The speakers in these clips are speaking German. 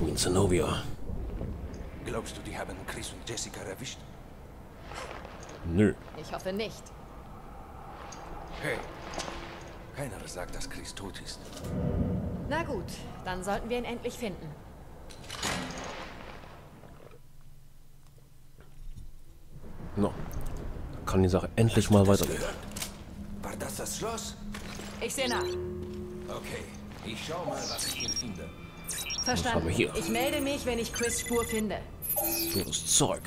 Queen Zenobia. Glaubst du, die haben Chris und Jessica erwischt? Nö. Ich hoffe nicht. Hey, keiner sagt, dass Chris tot ist. Na gut, dann sollten wir ihn endlich finden. No. Kann die Sache endlich mal Das weitergehen. War das das Schloss? Ich sehe nach. Okay, ich schau mal, was ich hier finde. Verstanden. wir hier? Ich melde mich, wenn ich Chris Spur finde. Totes Zeug.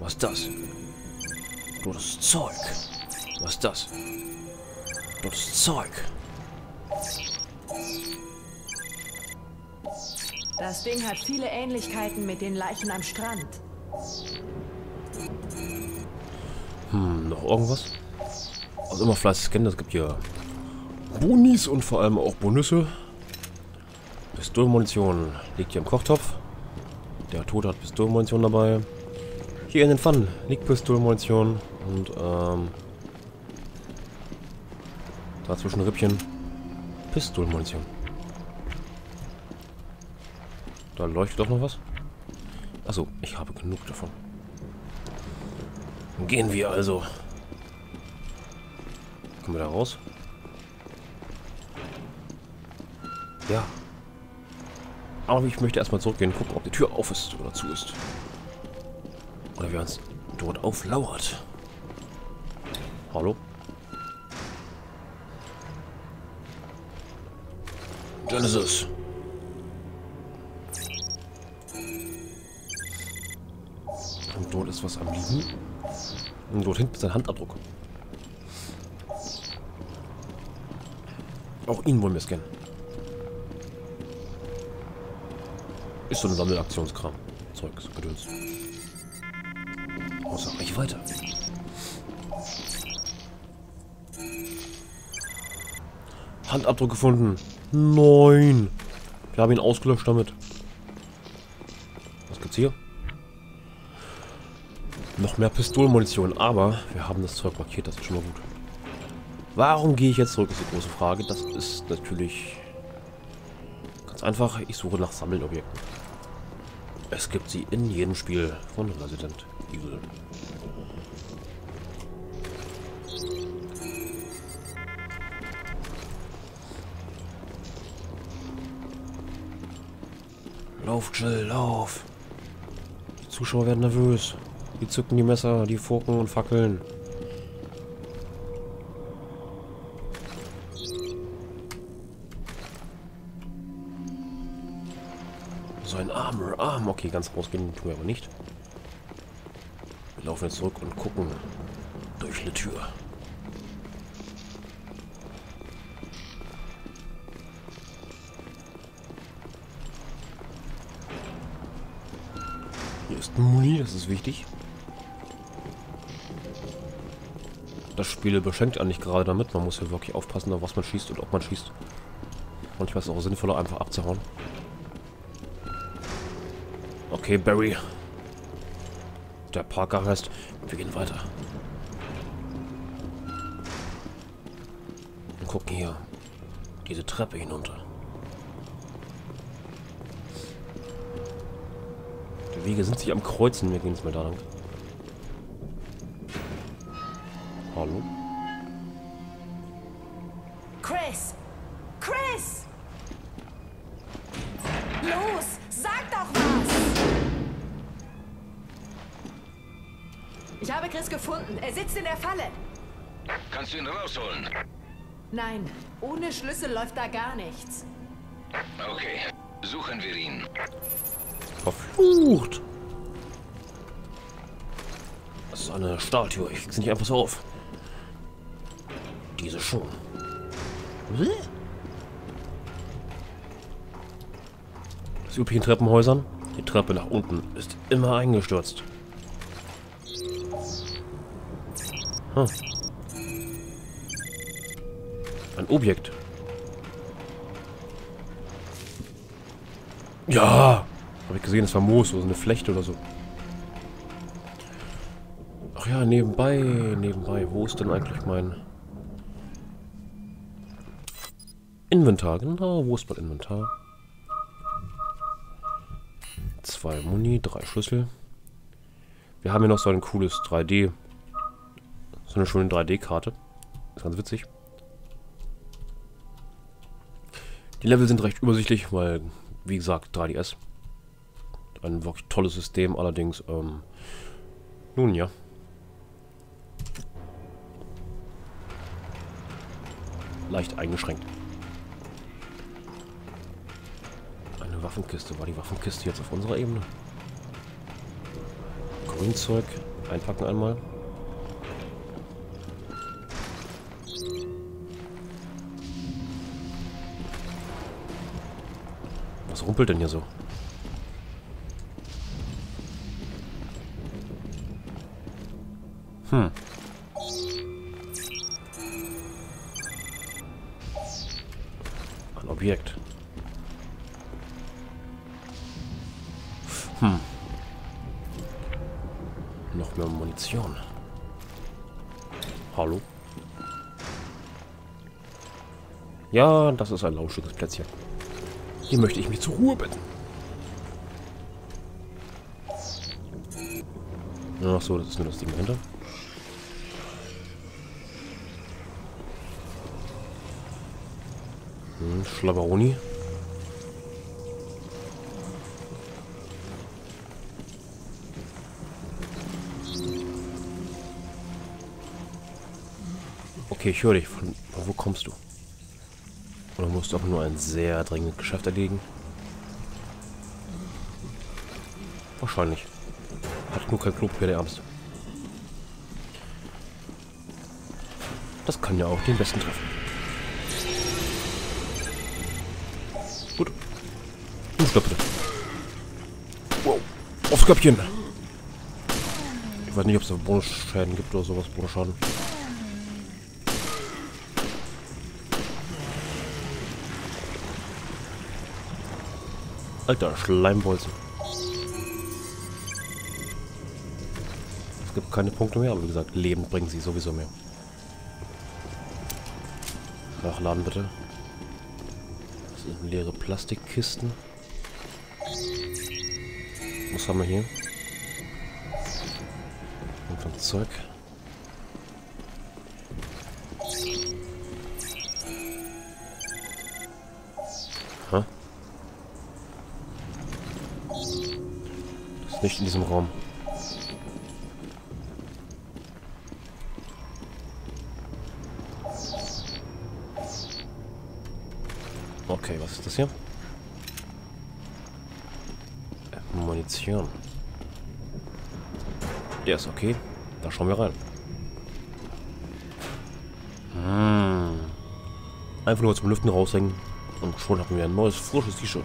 Was ist das? Totes Zeug. Was ist das? Totes Zeug. Das Ding hat viele Ähnlichkeiten mit den Leichen am Strand. Hm, noch irgendwas? Also immer fleißig scannen, es gibt hier Bonis und vor allem auch Bonüsse. Pistolenmunition liegt hier im Kochtopf. Der Tote hat Pistolenmunition dabei. Hier in den Pfannen liegt Pistolenmunition und ähm, da zwischen Rippchen Pistolenmunition. Da leuchtet doch noch was. Achso, ich habe genug davon. Gehen wir also. Kommen wir da raus? Ja. Aber ich möchte erstmal zurückgehen und gucken, ob die Tür auf ist oder zu ist. Oder wer uns dort auflauert. Hallo? Genesis. Und dort ist was am Liegen. Und dort hinten ist ein Handabdruck. Auch ihn wollen wir scannen. So ein Sammelaktionskram. Zeugs, Gedöns. Außer ich weiter. Handabdruck gefunden. Neun. Wir haben ihn ausgelöscht damit. Was gibt's hier? Noch mehr Pistolenmunition, aber wir haben das Zeug markiert, das ist schon mal gut. Warum gehe ich jetzt zurück, ist die große Frage. Das ist natürlich ganz einfach. Ich suche nach Sammelobjekten. Es gibt sie in jedem Spiel von Resident Evil. Lauf, Jill, lauf. Die Zuschauer werden nervös. Die zücken die Messer, die Forken und Fackeln. Arm. Okay, ganz rausgehen tun wir aber nicht. Wir laufen jetzt zurück und gucken durch eine Tür. Hier ist Muni, das ist wichtig. Das Spiel beschenkt eigentlich gerade damit. Man muss ja wirklich aufpassen, auf was man schießt und ob man schießt. Manchmal ist es auch sinnvoller, einfach abzuhauen. Okay, Barry. Der Parker heißt, wir gehen weiter. Und gucken hier diese Treppe hinunter. Die Wege sind sich am Kreuzen. Wir gehen jetzt mal da lang. Hallo? Chris! Chris! Habe Chris gefunden. Er sitzt in der Falle. Kannst du ihn rausholen? Nein, ohne Schlüssel läuft da gar nichts. Okay, suchen wir ihn. Verflucht! Das ist eine Stahltür. Ich krieg sie nicht einfach so auf. Diese schon. Das übliche in Treppenhäusern. Die Treppe nach unten ist immer eingestürzt. Hm. Ein Objekt. Ja! Habe ich gesehen, es war Moos oder so eine Flechte oder so. Ach ja, nebenbei, nebenbei. Wo ist denn eigentlich mein Inventar? Genau, wo ist mein Inventar? zwei Muni, drei Schlüssel. Wir haben hier noch so ein cooles 3D, so eine schöne 3D-Karte. Ist ganz witzig. Die Level sind recht übersichtlich, weil, wie gesagt, 3DS. Ein wirklich tolles System, allerdings, ähm, nun ja. Leicht eingeschränkt. Eine Waffenkiste. War die Waffenkiste jetzt auf unserer Ebene? Grünzeug. Einpacken einmal. Rumpelt denn hier so? Hm. Ein Objekt. Hm. Noch mehr Munition. Hallo? Ja, das ist ein lauschiges Plätzchen. Hier möchte ich mich zur Ruhe bitten. Ach so, das ist nur das Ding dahinter. Hm, Schlabaroni. Okay, ich höre dich. Von, von wo kommst du? Oder musst auch nur ein sehr dringendes Geschäft erledigen? Wahrscheinlich. Hat nur kein Klopapier, der Ärmste. Das kann ja auch den Besten treffen. Gut. Stopp bitte. Wow. Aufs Köpfchen. Ich weiß nicht, ob es da Bonusschäden gibt oder sowas. Bonusschaden. Alter, Schleimbolzen. Es gibt keine Punkte mehr, aber wie gesagt, Leben bringen sie sowieso mehr. Nachladen bitte. Das sind leere Plastikkisten. Was haben wir hier? Und von Zeug. Nicht in diesem Raum. Okay, was ist das hier? Äh, Munition. Der ist okay. Da schauen wir rein. Hm. Einfach nur zum Lüften raushängen. Und schon haben wir ein neues, frisches T-Shirt.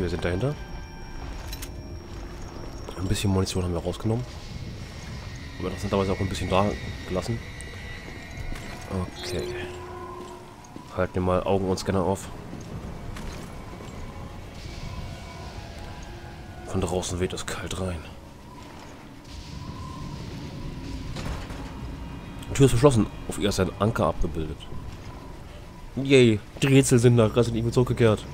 Okay, wir sind dahinter. Ein bisschen Munition haben wir rausgenommen. Aber interessanterweise auch ein bisschen da gelassen. Okay. Halten wir mal Augen und Scanner auf. Von draußen weht es kalt rein. Die Tür ist verschlossen. Auf ihr ist ein Anker abgebildet. Yay, die Rätsel sind nach Resident Evil zurückgekehrt.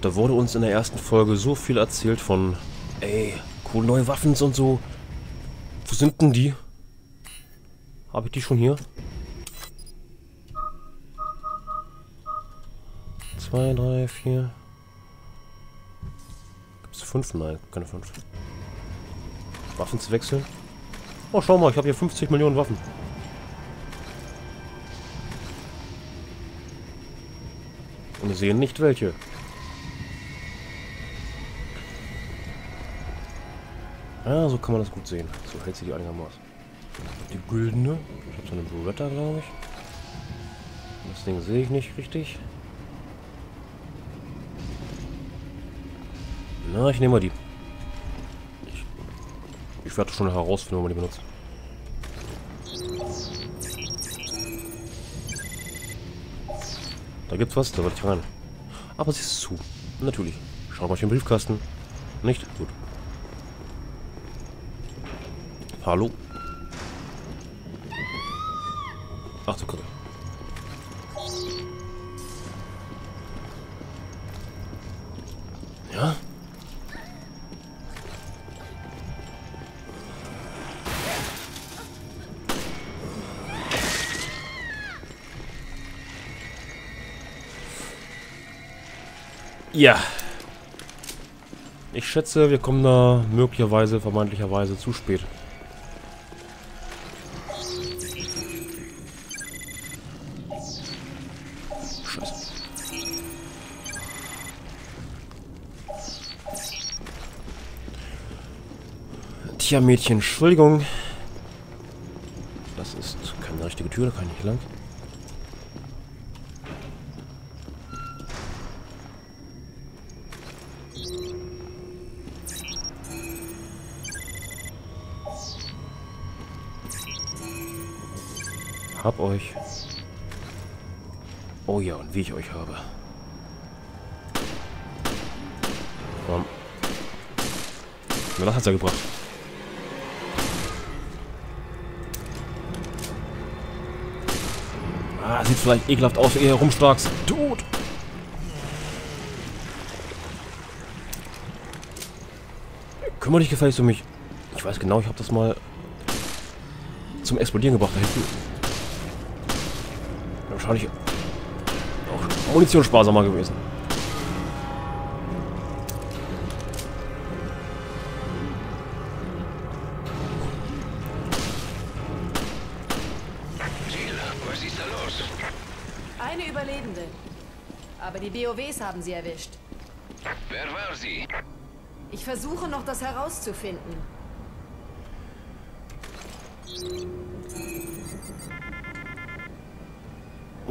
Da wurde uns in der ersten Folge so viel erzählt von, ey, cool, neue Waffen und so. Wo sind denn die? Habe ich die schon hier? Zwei, drei, vier. Gibt es fünf? Nein, keine fünf. Waffen zu wechseln? Oh, schau mal, ich habe hier 50 Millionen Waffen. Und wir sehen nicht welche. Ja, so kann man das gut sehen. So hält sie die einigermaßen. Die güldene. Ich habe so eine Beretta, glaube ich. Das Ding sehe ich nicht richtig. Na, ich nehme mal die. Ich, ich werde schon herausfinden, wo man die benutzt. Da gibt's was, da wollte ich rein. Aber sie ist zu. Natürlich. Schaut mal den Briefkasten. Nicht? Gut. Hallo? Ach du Kacke. Ja? Ja. Ich schätze, wir kommen da möglicherweise, vermeintlicherweise zu spät. Tja, Mädchen, Entschuldigung. Das ist keine richtige Tür, da kann ich nicht lang. Hab euch. Oh ja, und wie ich euch habe. Komm. Na, das hat's ja gebracht. Ah, sieht vielleicht ekelhaft aus, eher rumstarkst. Tot! Kümmere dich gefälligst um mich. Ich weiß genau, ich habe das mal zum Explodieren gebracht da hinten. Wahrscheinlich auch Munitionssparsamer gewesen. Eine Überlebende. Aber die BOWs haben sie erwischt. Wer war sie? Ich versuche noch, das herauszufinden.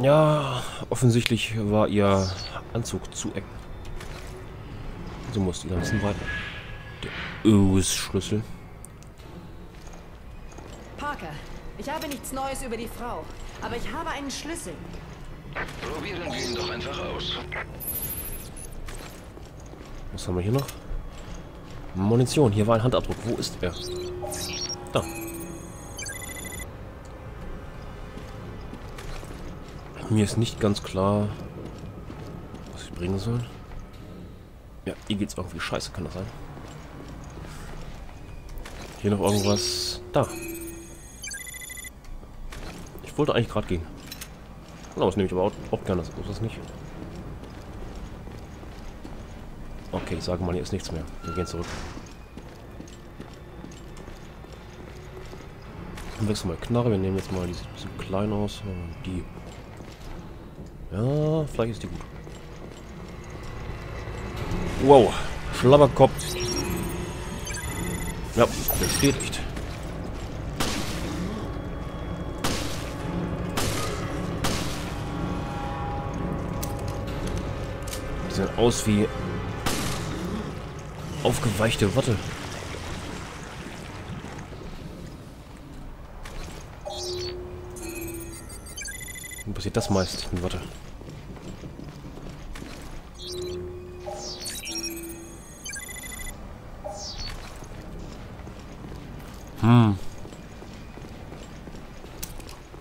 Ja, offensichtlich war ihr Anzug zu eng. So musste ich ein bisschen weiter. Der Ös-Schlüssel. Parker, ich habe nichts Neues über die Frau, aber ich habe einen Schlüssel. Probieren wir ihn doch einfach aus. Was haben wir hier noch? Munition. Hier war ein Handabdruck. Wo ist er? Da. Mir ist nicht ganz klar, was ich bringen soll. Ja, hier geht's irgendwie scheiße, kann das sein? Hier noch irgendwas. Da. Ich wollte eigentlich gerade gehen. Das nehme ich aber auch, auch gerne. Das ist das nicht. Okay, ich sage mal, hier ist nichts mehr. Wir gehen zurück. Dann wechseln mal Knarre. Wir nehmen jetzt mal die sieht so klein aus. Die. Ja, vielleicht ist die gut. Wow. Schlabberkopf. Ja, bestätigt. Sehen aus wie aufgeweichte Watte. Wie passiert das meist mit Watte? Hm.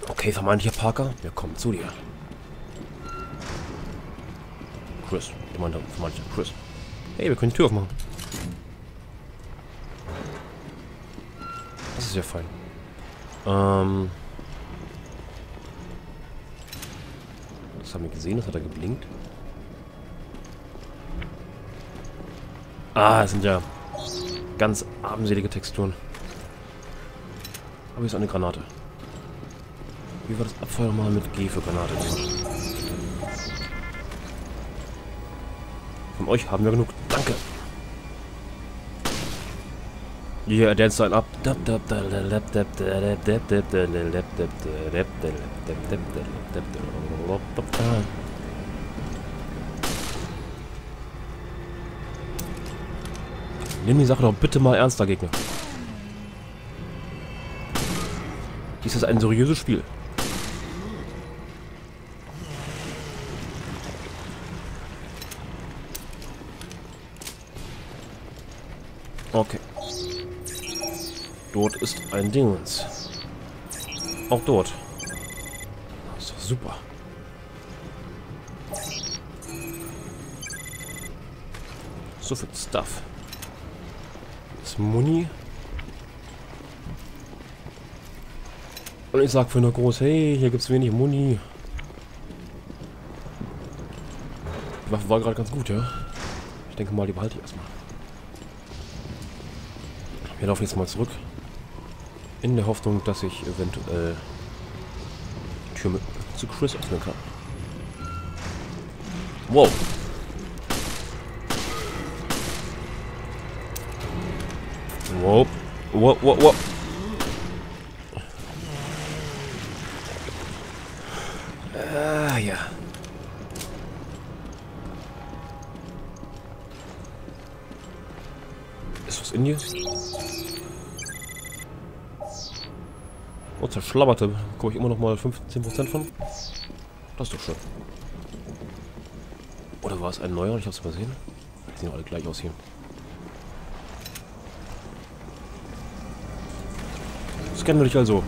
Okay, vermeintlicher Parker, wir kommen zu dir. Chris, meine vermeintlicher Chris. Hey, wir können die Tür aufmachen. Das ist ja fein. Ähm. Das haben wir gesehen, das hat er geblinkt. Ah, das sind ja ganz armselige Texturen. Aber hier ist eine Granate. Wie war das Abfeuer mal mit G für Granate? Von euch haben wir genug. Danke. Hier, yeah, dance ab. Nimm die Sache doch bitte mal ernster, Gegner. Dies ist ein seriöses Spiel. Okay. Dort ist ein Dingens. Auch dort. Super. So viel Stuff. Das Muni. Und ich sag für nur groß, hey, hier gibt's wenig Muni. Die Waffe war gerade ganz gut, ja. Ich denke mal, die behalte ich erstmal. Wir laufen jetzt mal zurück. In der Hoffnung, dass ich eventuell die Tür mit zu Chris öffnen kann. Wow. Wow. Wow, wow, wow. Ah, ja. Ist was in dir? Oh, zerschlabberte. Bekomme ich immer noch mal 15% von? Das ist doch schön. Oder war es ein neuer? Ich hab's übersehen. Die sehen alle gleich aus hier. Scannen wir dich also.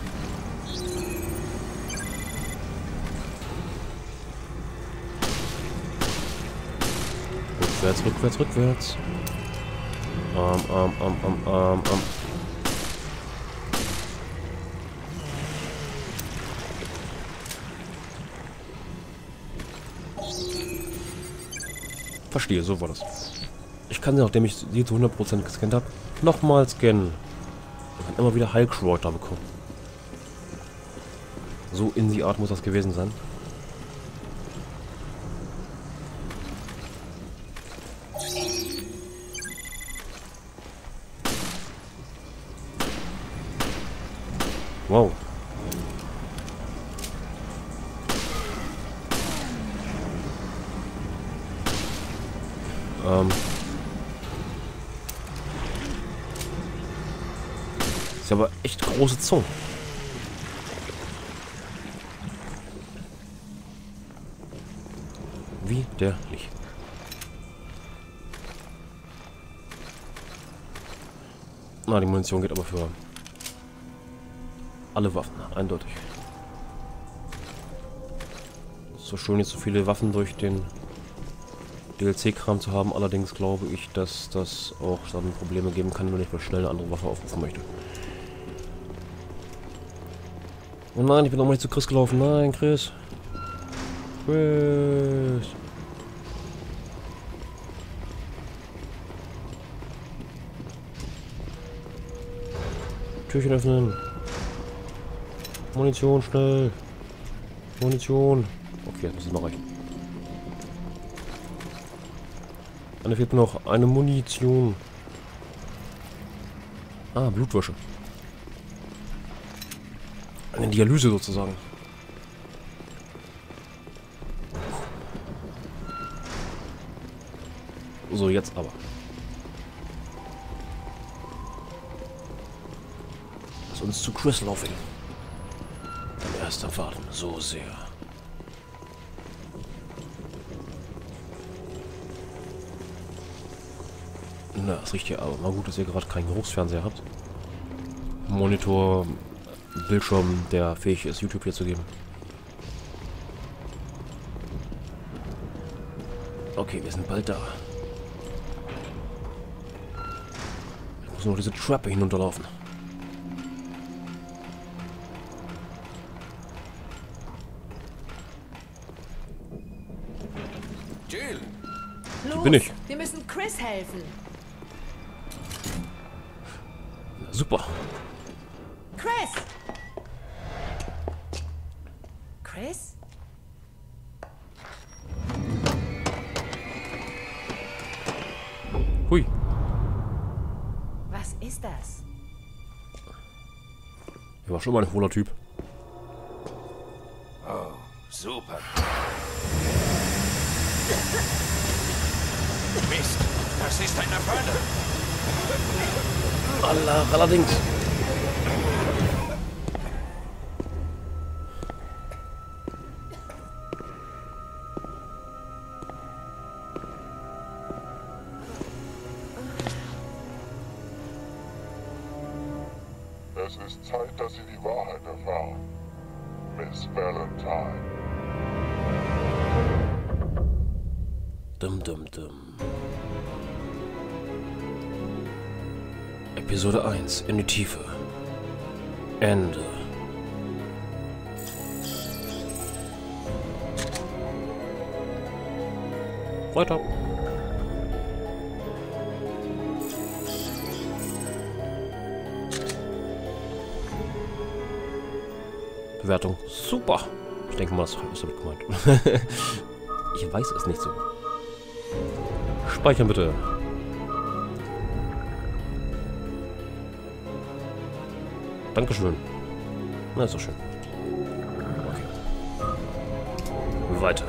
Rückwärts, rückwärts, rückwärts. Ähm, ähm, ähm, ähm, ähm, ähm. Verstehe, so war das. Ich kann sie, nachdem ich sie zu 100% gescannt habe, nochmal scannen. Und dann immer wieder Heilkräuter bekommen. So in die Art muss das gewesen sein. Wow. Ähm. Ist aber echt große Zunge. Widerlich. Na, die Munition geht aber für alle Waffen, eindeutig. So schön jetzt so viele Waffen durch den DLC-Kram zu haben. Allerdings glaube ich, dass das auch dann Probleme geben kann, wenn ich mal schnell eine andere Waffe aufrufen möchte. Oh nein, ich bin noch nicht zu Chris gelaufen. Nein, Chris. Chris. Türchen öffnen. Munition, schnell. Munition. Okay, das muss mal reichen. Dann fehlt noch eine Munition. Ah, Blutwäsche. Eine Dialyse sozusagen. So, jetzt aber. Lass uns zu Chris laufen. Dein erster Faden, so sehr. Na, das riecht ja aber mal gut, dass ihr gerade keinen Geruchsfernseher habt. Monitor, Bildschirm, der fähig ist, YouTube hier zu geben. Okay, wir sind bald da. Ich muss noch diese Treppe hinunterlaufen. Jill! Los, bin ich. wir müssen Chris helfen. Super. Chris! Chris? Hui. Was ist das? Er war schon mal ein hohler Typ. Oh, super. Mist, das ist eine Falle. Allah, allerdings. Es Episode 1. In die Tiefe. Ende. Weiter. Bewertung. Super. Ich denke mal, das ist damit gemeint. ich weiß es nicht so. Speichern bitte. Dankeschön. Na, ist doch schön. Okay. Weiter.